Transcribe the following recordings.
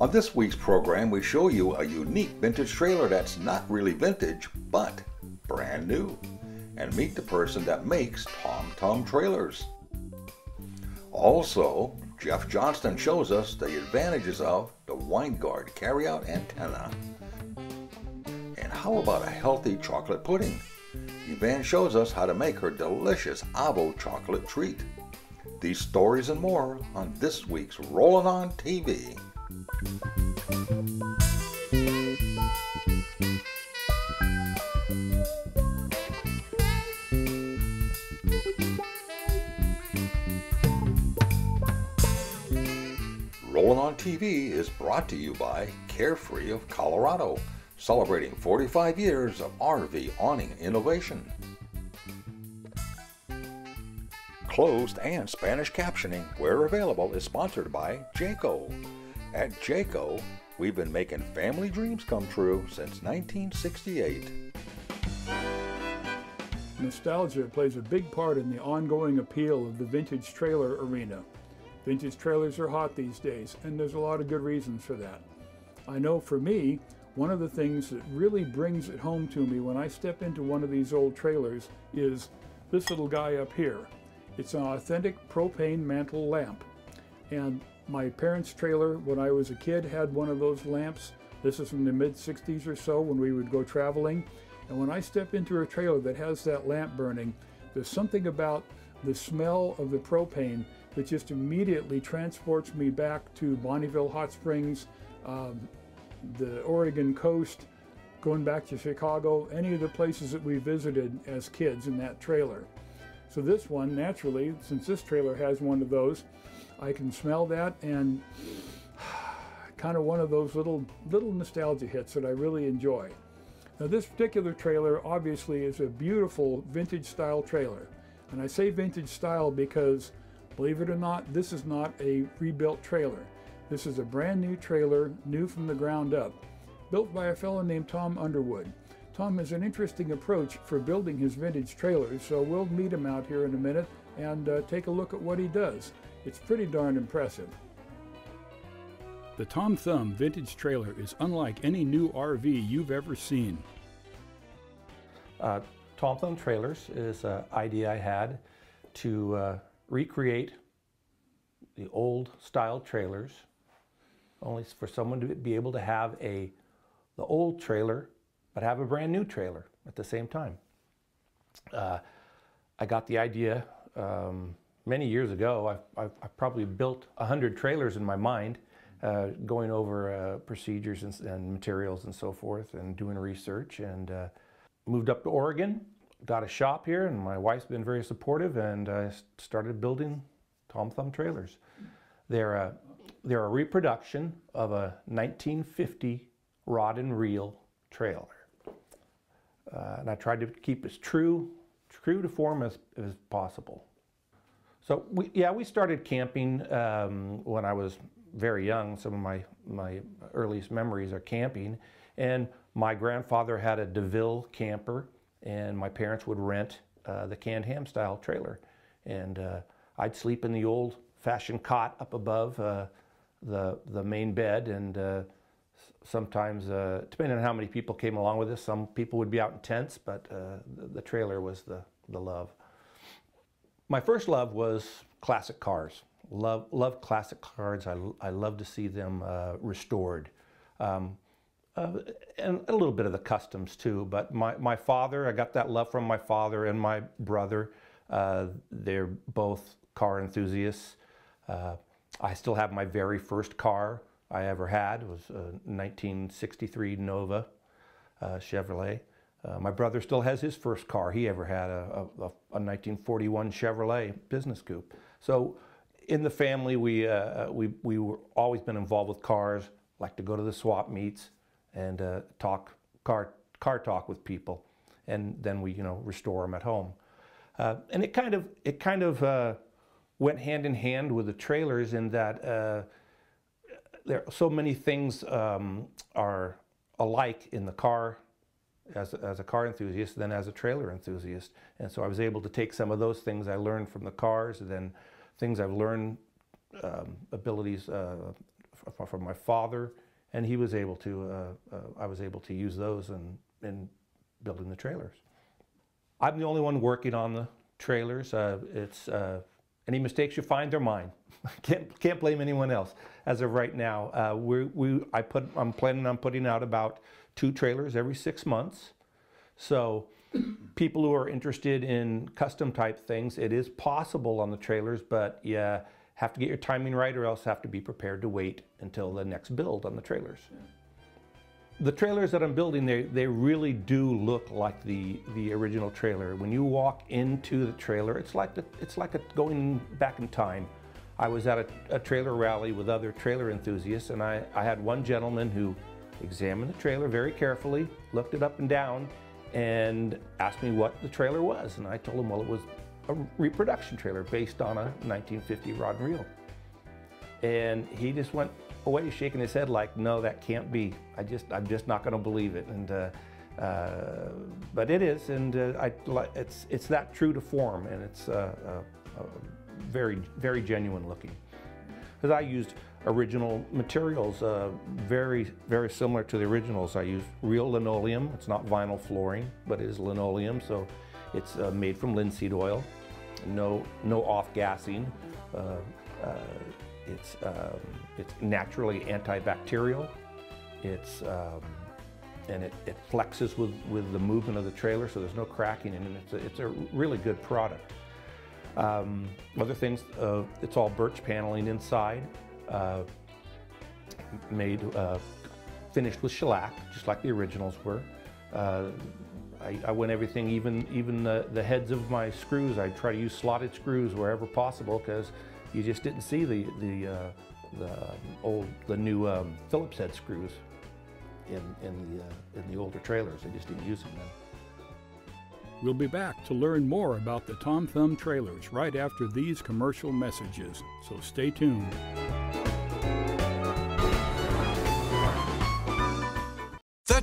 On this week's program, we show you a unique vintage trailer that's not really vintage, but brand new. And meet the person that makes Tom Thumb trailers. Also, Jeff Johnston shows us the advantages of the Winegard carryout antenna. And how about a healthy chocolate pudding? Evanne shows us how to make her delicious Avo chocolate treat. These stories and more on this week's Rollin' On TV. Rollin' On TV is brought to you by Carefree of Colorado, celebrating 45 years of RV awning innovation. Closed and Spanish captioning, where available, is sponsored by Jayco. At Jayco, we've been making family dreams come true since 1968. Nostalgia plays a big part in the ongoing appeal of the vintage trailer arena. Vintage trailers are hot these days, and there's a lot of good reasons for that. I know for me, one of the things that really brings it home to me when I step into one of these old trailers is this little guy up here. It's an authentic propane mantle lamp. And my parents' trailer, when I was a kid, had one of those lamps. This is from the mid 60s or so when we would go traveling. And when I step into a trailer that has that lamp burning, there's something about the smell of the propane that just immediately transports me back to Bonneville Hot Springs, um, the Oregon coast, going back to Chicago, any of the places that we visited as kids in that trailer. So this one, naturally, since this trailer has one of those, I can smell that and kind of one of those little little nostalgia hits that I really enjoy. Now this particular trailer obviously is a beautiful vintage style trailer. And I say vintage style because Believe it or not, this is not a rebuilt trailer. This is a brand new trailer, new from the ground up, built by a fellow named Tom Underwood. Tom has an interesting approach for building his vintage trailers, so we'll meet him out here in a minute and uh, take a look at what he does. It's pretty darn impressive. The Tom Thumb vintage trailer is unlike any new RV you've ever seen. Uh, Tom Thumb Trailers is an idea I had to uh, recreate the old style trailers, only for someone to be able to have a the old trailer, but have a brand new trailer at the same time. Uh, I got the idea um, many years ago. I've, I've, I've probably built a hundred trailers in my mind, uh, going over uh, procedures and, and, materials and so forth, and doing research. And uh, moved up to Oregon got a shop here and my wife's been very supportive and I started building Tom Thumb trailers. They're a, they're a reproduction of a 1950 rod and reel trailer. Uh, and I tried to keep as true, true to form as, as possible. So we, yeah, we started camping um, when I was very young. Some of my, my earliest memories are camping. And my grandfather had a DeVille camper and my parents would rent uh, the canned ham style trailer. And uh, I'd sleep in the old fashioned cot up above uh, the, the main bed and uh, sometimes, uh, depending on how many people came along with us, some people would be out in tents, but uh, the, the, trailer was the, the love. My first love was classic cars. Love, love classic cars. I, I love to see them restored. Um, uh, and a little bit of the customs too. But my, my father, I got that love from my father and my brother. Uh, they're both car enthusiasts. Uh, I still have my very first car I ever had. It was a 1963 Nova uh, Chevrolet. Uh, my brother still has his first car he ever had, a, a, a 1941 Chevrolet business coupe. So in the family, we, uh, we, we were always been involved with cars, like to go to the swap meets, and uh, talk car car talk with people, and then we you know restore them at home. Uh, and it kind of it kind of uh, went hand in hand with the trailers in that uh, there are so many things um, are alike in the car as, as a car enthusiast than as a trailer enthusiast. And so I was able to take some of those things I learned from the cars and then things I've learned, um, abilities uh, from my father, and he was able to. Uh, uh, I was able to use those in in building the trailers. I'm the only one working on the trailers. Uh, it's uh, any mistakes you find, they're mine. can't can't blame anyone else. As of right now, uh, we we I put I'm planning on putting out about two trailers every six months. So people who are interested in custom type things, it is possible on the trailers, but you have to get your timing right or else have to be prepared to wait until the next build on the trailers. The trailers that I'm building, they, they really do look like the, the original trailer. When you walk into the trailer, it's like, the, it's like a, going back in time. I was at a, a trailer rally with other trailer enthusiasts and I, I had one gentleman who examined the trailer very carefully, looked it up and down, and asked me what the trailer was. And I told him, well, it was a reproduction trailer based on a 1950 rod and reel. And he just went away shaking his head like, no, that can't be. I just, I'm just not going to believe it. And, uh, uh, but it is, and uh, I, it's, it's that true to form, and it's uh, uh, uh, very, very genuine looking. Because I used original materials, uh, very, very similar to the originals. I use real linoleum. It's not vinyl flooring, but it is linoleum, so it's uh, made from linseed oil. No, no off-gassing. Uh, uh it's, um, it's naturally antibacterial. It's, um, and it, it, flexes with, with the movement of the trailer, so there's no cracking in it. It's a, it's a really good product. Um, other things, uh, it's all birch paneling inside uh, made, uh, finished with shellac, just like the originals were. Uh, I, I, went everything, even even the, the heads of my screws. I try to use slotted screws wherever possible because you just didn't see the the uh, the old the new um, Phillips head screws in in the uh, in the older trailers. I just didn't use them then. We'll be back to learn more about the Tom Thumb trailers right after these commercial messages, so stay tuned.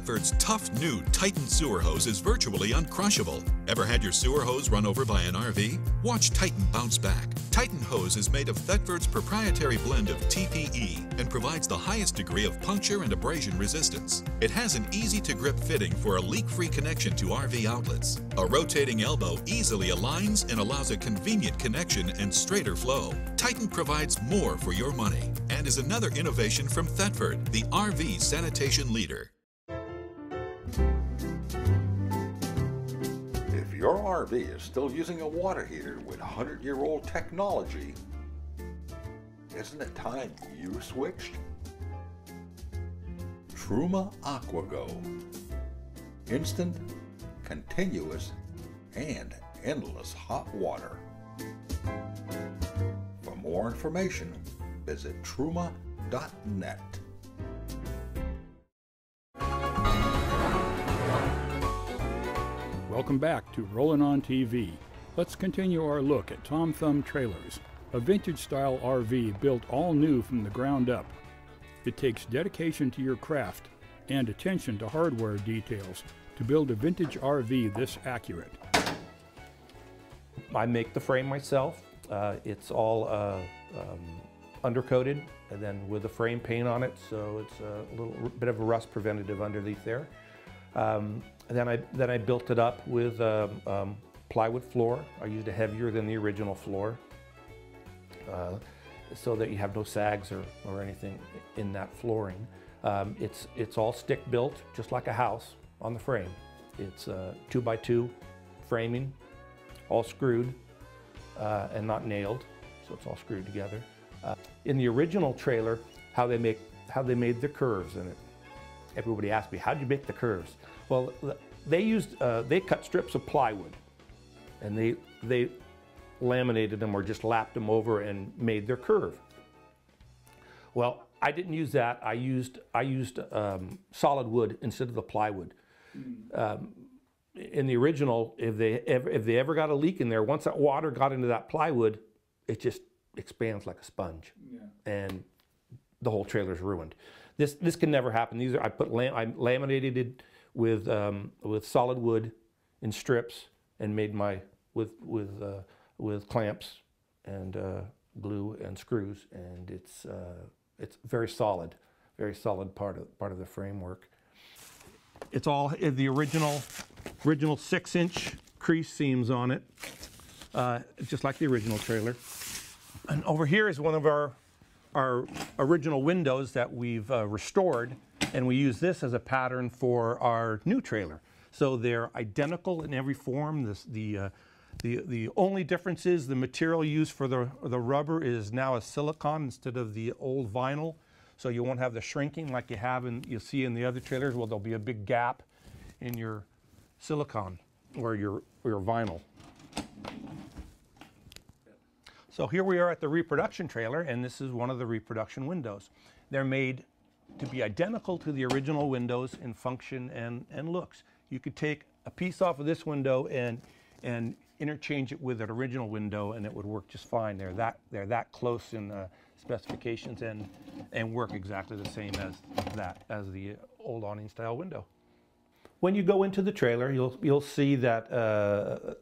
Thetford's tough new Titan sewer hose is virtually uncrushable. Ever had your sewer hose run over by an RV? Watch Titan bounce back. Titan hose is made of Thetford's proprietary blend of TPE and provides the highest degree of puncture and abrasion resistance. It has an easy to grip fitting for a leak-free connection to RV outlets. A rotating elbow easily aligns and allows a convenient connection and straighter flow. Titan provides more for your money and is another innovation from Thetford, the RV sanitation leader. RV is still using a water heater with 100 year old technology, isn't it time you switched? Truma AquaGo. Instant, continuous, and endless hot water. For more information, visit truma.net. Welcome back to Rollin' On TV. Let's continue our look at Tom Thumb Trailers, a vintage style RV built all new from the ground up. It takes dedication to your craft and attention to hardware details to build a vintage RV this accurate. I make the frame myself. Uh, it's all uh, um, undercoated and then with a frame paint on it, so it's a little bit of a rust preventative underneath there. Um, then I then I built it up with um, um, plywood floor. I used a heavier than the original floor, uh, so that you have no sags or, or anything in that flooring. Um, it's it's all stick built, just like a house on the frame. It's uh, two by two framing, all screwed uh, and not nailed, so it's all screwed together. Uh, in the original trailer, how they make how they made the curves in it. Everybody asked me, how did you make the curves? Well, they used, uh, they cut strips of plywood and they, they laminated them or just lapped them over and made their curve. Well, I didn't use that. I used, I used um, solid wood instead of the plywood. Um, in the original, if they, ever, if they ever got a leak in there, once that water got into that plywood, it just expands like a sponge. Yeah. And the whole trailer's ruined. This, this can never happen. These are, I put, lam, I laminated it with, um, with solid wood in strips and made my, with, with, uh, with clamps and uh, glue and screws. And it's, uh, it's very solid, very solid part of, part of the framework. It's all uh, the original, original six inch crease seams on it, uh, just like the original trailer. And over here is one of our, our original windows that we've uh, restored, and we use this as a pattern for our new trailer. So they're identical in every form. This, the, uh, the, the only difference is the material used for the, the rubber is now a silicone instead of the old vinyl. So you won't have the shrinking like you have in, you see in the other trailers. Well, there'll be a big gap in your silicone or your, or your vinyl. So here we are at the reproduction trailer, and this is one of the reproduction windows. They're made to be identical to the original windows in function and, and looks. You could take a piece off of this window and, and interchange it with an original window and it would work just fine. They're that, they're that close in uh, specifications and, and work exactly the same as that, as the old awning style window. When you go into the trailer, you'll, you'll see that uh,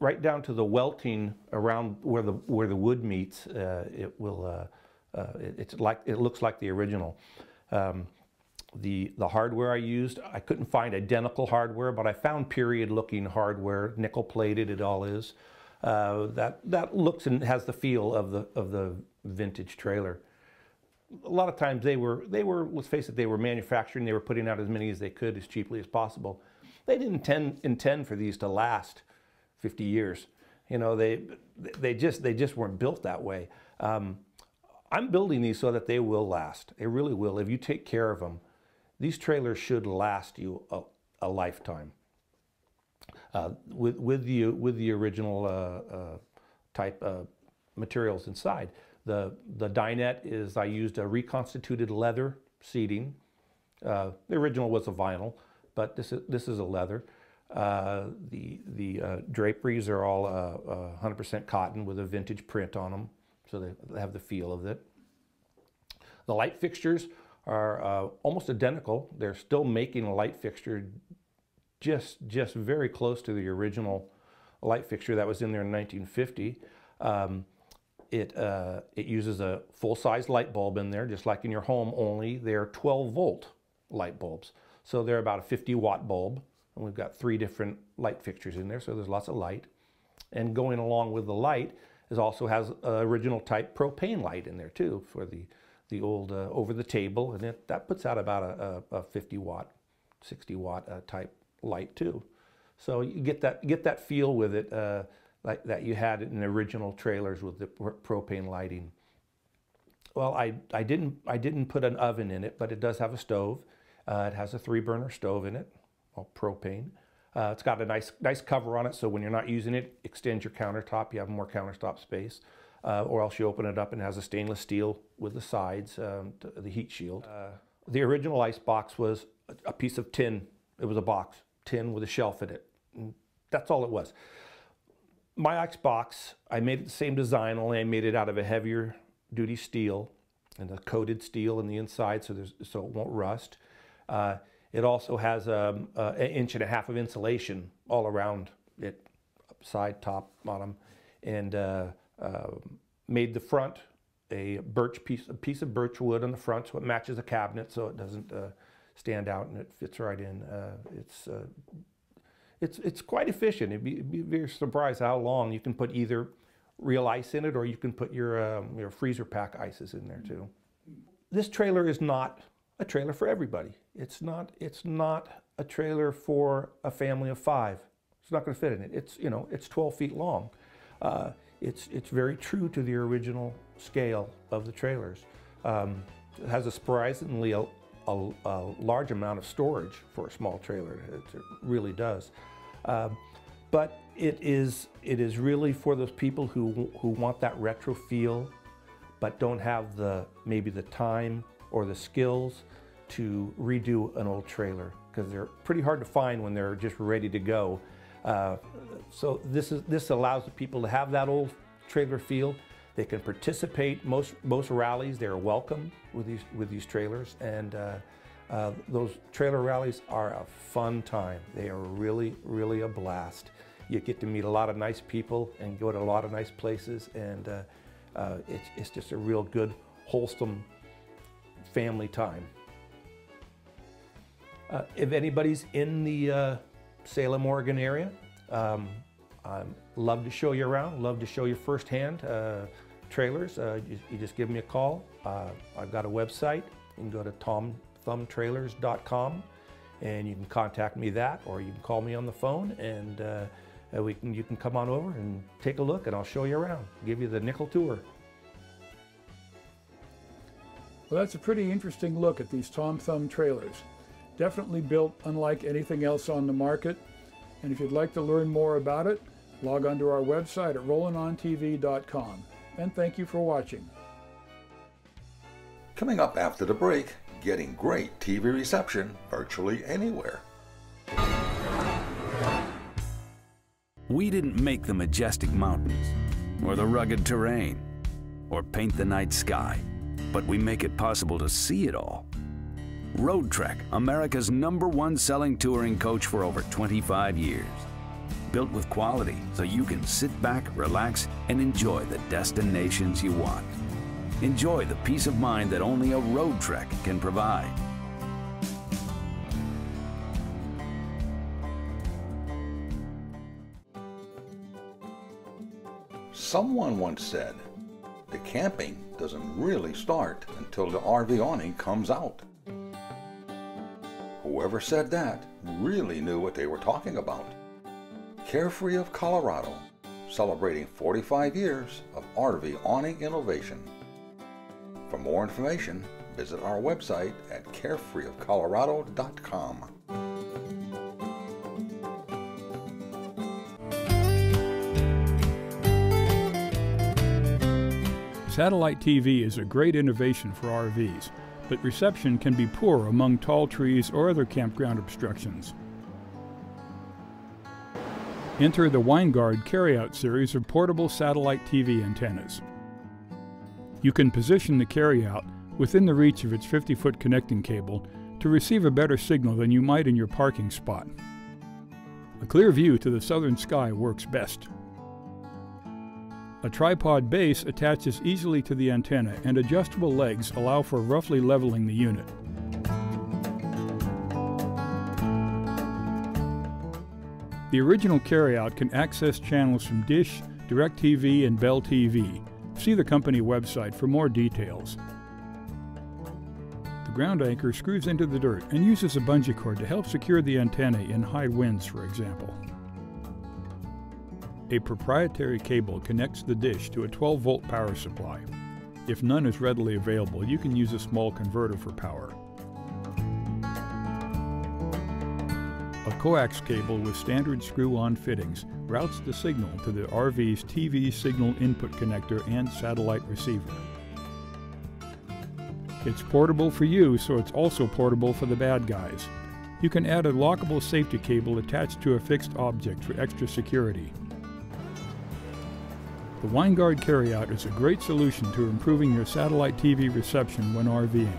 right down to the welting around where the where the wood meets, uh, it will uh, uh, it, it's like it looks like the original. Um, the the hardware I used, I couldn't find identical hardware, but I found period looking hardware, nickel plated. It all is. Uh, that that looks and has the feel of the of the vintage trailer. A lot of times they were they were let's face it they were manufacturing they were putting out as many as they could as cheaply as possible. They didn't intend intend for these to last 50 years. You know, they, they, just, they just weren't built that way. Um, I'm building these so that they will last. They really will. If you take care of them, these trailers should last you a, a lifetime. Uh, with, with, the, with the original uh, uh, type materials inside. The, the dinette is, I used a reconstituted leather seating. Uh, the original was a vinyl, but this is, this is a leather. Uh, the the uh, draperies are all 100% uh, cotton with a vintage print on them, so they have the feel of it. The light fixtures are uh, almost identical. They're still making a light fixture just just very close to the original light fixture that was in there in 1950. Um, it uh, it uses a full size light bulb in there, just like in your home. Only they're 12 volt light bulbs, so they're about a 50 watt bulb. And we've got three different light fixtures in there, so there's lots of light. And going along with the light is also has original type propane light in there too for the, the old uh, over the table. And it, that puts out about a, a, a 50 watt, 60 watt uh, type light too. So you get that, get that feel with it uh, like that you had in the original trailers with the propane lighting. Well, I, I, didn't, I didn't put an oven in it, but it does have a stove. Uh, it has a three burner stove in it well, propane. Uh, it's got a nice, nice cover on it, so when you're not using it, extend your countertop. You have more countertop space. Uh, or else you open it up and it has a stainless steel with the sides, um, the heat shield. Uh, the original ice box was a piece of tin. It was a box, tin with a shelf in it. And that's all it was. My ice box, I made it the same design, only I made it out of a heavier duty steel and a coated steel in the inside so, so it won't rust. Uh, it also has um, an inch and a half of insulation all around it, side, top, bottom, and uh, uh, made the front a birch piece, a piece of birch wood on the front, so it matches the cabinet, so it doesn't uh, stand out and it fits right in. Uh, it's uh, it's it's quite efficient. It'd be, be, very surprised how long you can put either real ice in it or you can put your um, your freezer pack ices in there too. This trailer is not a trailer for everybody. It's not, it's not a trailer for a family of five. It's not going to fit in it. It's, you know, it's 12 feet long. Uh, it's, it's very true to the original scale of the trailers. Um, it has a surprisingly a, a, a, large amount of storage for a small trailer. It, it really does. Um, but it is, it is really for those people who, who want that retro feel, but don't have the, maybe the time or the skills to redo an old trailer because they're pretty hard to find when they're just ready to go. Uh, so this, is, this allows the people to have that old trailer feel. They can participate. Most, most rallies, they're welcome with these, with these trailers. And uh, uh, those trailer rallies are a fun time. They are really, really a blast. You get to meet a lot of nice people and go to a lot of nice places. And uh, uh, it's, it's just a real good, wholesome family time. Uh, if anybody's in the uh, Salem, Oregon area, um, I'd love to show you around, love to show you firsthand uh, trailers. Uh, you, you, just give me a call. Uh, I've got a website. You can go to tomthumbtrailers.com and you can contact me that or you can call me on the phone and we can, you can come on over and take a look and I'll show you around, give you the nickel tour. Well, that's a pretty interesting look at these Tom Thumb trailers. Definitely built unlike anything else on the market. And if you'd like to learn more about it, log on to our website at rollinontv.com. And thank you for watching. Coming up after the break, getting great TV reception virtually anywhere. We didn't make the majestic mountains, or the rugged terrain, or paint the night sky, but we make it possible to see it all. Roadtrek, America's number one selling touring coach for over 25 years. Built with quality so you can sit back, relax, and enjoy the destinations you want. Enjoy the peace of mind that only a Roadtrek can provide. Someone once said, the camping doesn't really start until the RV awning comes out. Whoever said that really knew what they were talking about. Carefree of Colorado, celebrating 45 years of RV awning innovation. For more information, visit our website at carefreeofcolorado.com. Satellite TV is a great innovation for RVs, but reception can be poor among tall trees or other campground obstructions. Enter the Winegard Carryout series of portable satellite TV antennas. You can position the carryout within the reach of its 50-foot connecting cable to receive a better signal than you might in your parking spot. A clear view to the southern sky works best. A tripod base attaches easily to the antenna and adjustable legs allow for roughly leveling the unit. The original carryout can access channels from Dish, DirecTV, and Bell TV. See the company website for more details. The ground anchor screws into the dirt and uses a bungee cord to help secure the antenna in high winds, for example. A proprietary cable connects the dish to a 12 volt power supply. If none is readily available, you can use a small converter for power. A coax cable with standard screw-on fittings routes the signal to the RV's TV signal input connector and satellite receiver. It's portable for you, so it's also portable for the bad guys. You can add a lockable safety cable attached to a fixed object for extra security. The Winegard Carryout is a great solution to improving your satellite TV reception when RVing.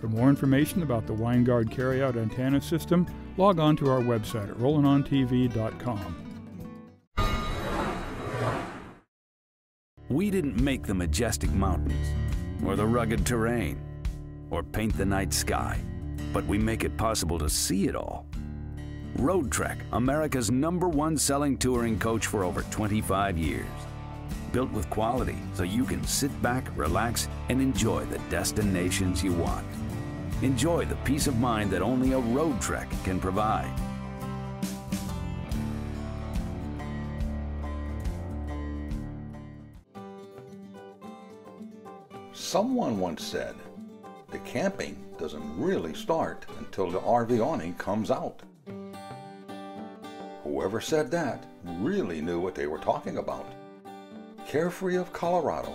For more information about the Winegard Carryout antenna system, log on to our website at rollinontv.com. We didn't make the majestic mountains, or the rugged terrain, or paint the night sky, but we make it possible to see it all. Roadtrek, America's number one selling touring coach for over 25 years. Built with quality so you can sit back, relax, and enjoy the destinations you want. Enjoy the peace of mind that only a Roadtrek can provide. Someone once said, the camping doesn't really start until the RV awning comes out. Whoever said that really knew what they were talking about. Carefree of Colorado,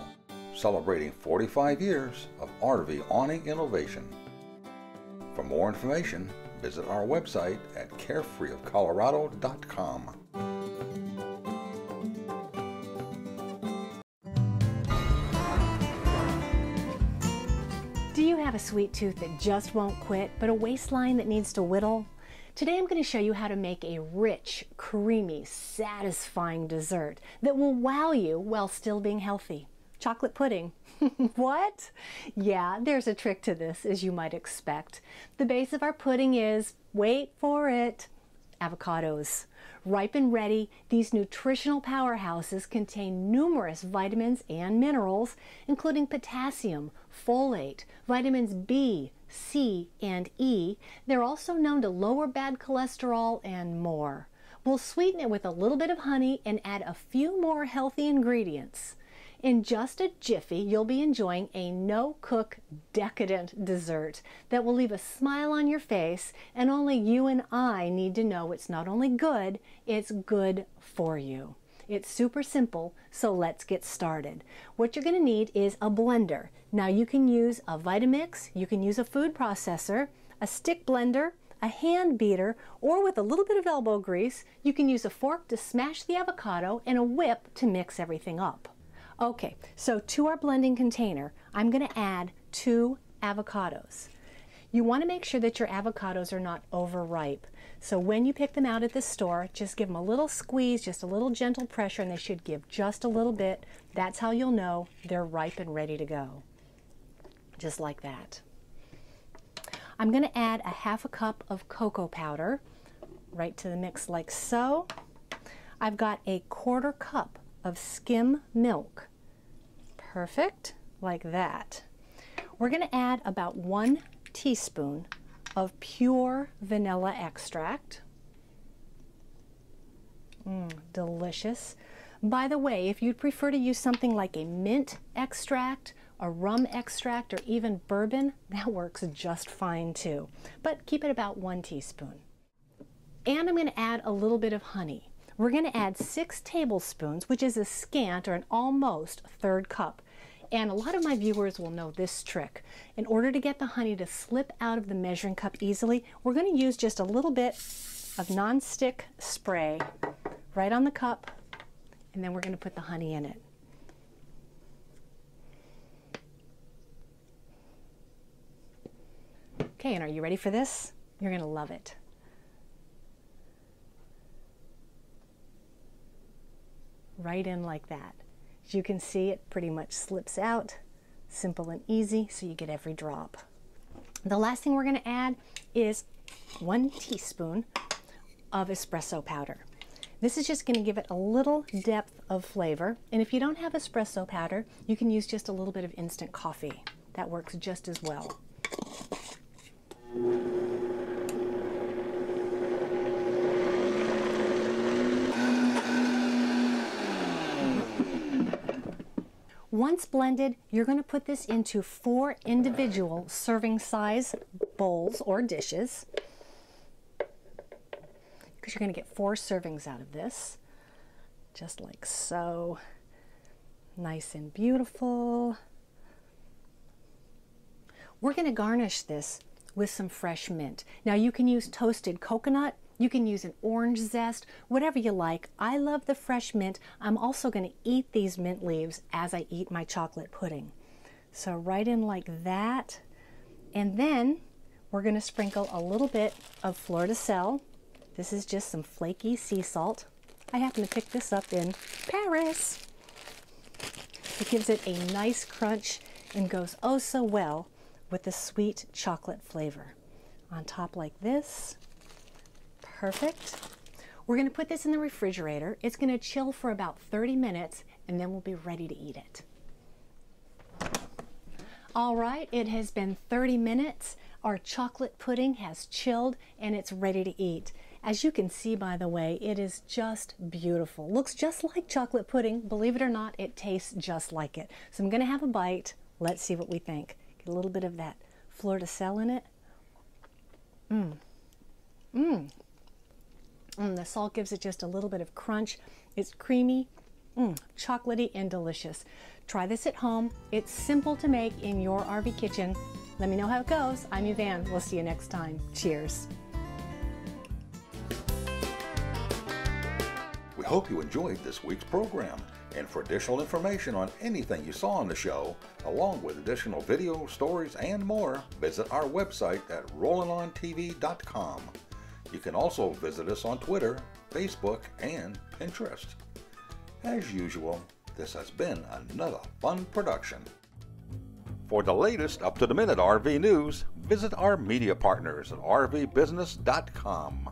celebrating 45 years of RV awning innovation. For more information, visit our website at carefreeofcolorado.com. Do you have a sweet tooth that just won't quit, but a waistline that needs to whittle? Today I'm going to show you how to make a rich, creamy, satisfying dessert that will wow you while still being healthy. chocolate pudding. what? Yeah, there's a trick to this, as you might expect. The base of our pudding is, wait for it, avocados. Ripe and ready, these nutritional powerhouses contain numerous vitamins and minerals, including potassium, folate, vitamins B, C, and E. They're also known to lower bad cholesterol and more. We'll sweeten it with a little bit of honey and add a few more healthy ingredients. In just a jiffy, you'll be enjoying a no-cook, decadent dessert that will leave a smile on your face, and only you and I need to know it's not only good, it's good for you. It's super simple, so let's get started. What you're going to need is a blender. Now you can use a Vitamix, you can use a food processor, a stick blender, a hand beater, or with a little bit of elbow grease, you can use a fork to smash the avocado and a whip to mix everything up. Okay, so to our blending container, I'm going to add two avocados. You want to make sure that your avocados are not overripe. So when you pick them out at the store, just give them a little squeeze, just a little gentle pressure, and they should give just a little bit. That's how you'll know they're ripe and ready to go. Just like that. I'm going to add a half a cup of cocoa powder right to the mix like so. I've got a quarter cup of skim milk. Perfect, like that. We're going to add about one teaspoon of pure vanilla extract. Mm, delicious. By the way, if you'd prefer to use something like a mint extract, a rum extract, or even bourbon, that works just fine too. But keep it about one teaspoon. And I'm going to add a little bit of honey. We're going to add six tablespoons, which is a scant or an almost third cup. And a lot of my viewers will know this trick. In order to get the honey to slip out of the measuring cup easily, we're going to use just a little bit of non-stick spray right on the cup, and then we're going to put the honey in it. Okay, and are you ready for this? You're going to love it. right in like that. As you can see, it pretty much slips out, simple and easy, so you get every drop. The last thing we're going to add is one teaspoon of espresso powder. This is just going to give it a little depth of flavor. And if you don't have espresso powder, you can use just a little bit of instant coffee. That works just as well. Once blended, you're going to put this into four individual serving size bowls or dishes because you're going to get four servings out of this, just like so. Nice and beautiful. We're going to garnish this with some fresh mint. Now you can use toasted coconut you can use an orange zest, whatever you like. I love the fresh mint. I'm also going to eat these mint leaves as I eat my chocolate pudding. So right in like that. And then we're going to sprinkle a little bit of fleur de sel. This is just some flaky sea salt. I happen to pick this up in Paris. It gives it a nice crunch and goes oh so well with the sweet chocolate flavor. On top like this, perfect. We're going to put this in the refrigerator. It's going to chill for about 30 minutes and then we'll be ready to eat it. All right, it has been 30 minutes. Our chocolate pudding has chilled and it's ready to eat. As you can see, by the way, it is just beautiful. Looks just like chocolate pudding. Believe it or not, it tastes just like it. So I'm going to have a bite. Let's see what we think. Get a little bit of that fleur de sel in it. Mmm. Mmm. Mm, the salt gives it just a little bit of crunch. It's creamy, mm, chocolatey, and delicious. Try this at home. It's simple to make in your RV kitchen. Let me know how it goes. I'm Evanne. We'll see you next time. Cheers. We hope you enjoyed this week's program. And for additional information on anything you saw on the show, along with additional video, stories, and more, visit our website at rollinontv.com. You can also visit us on Twitter, Facebook, and Pinterest. As usual, This has been another fun production. For the latest up to the minute RV news, visit our media partners at rvbusiness.com.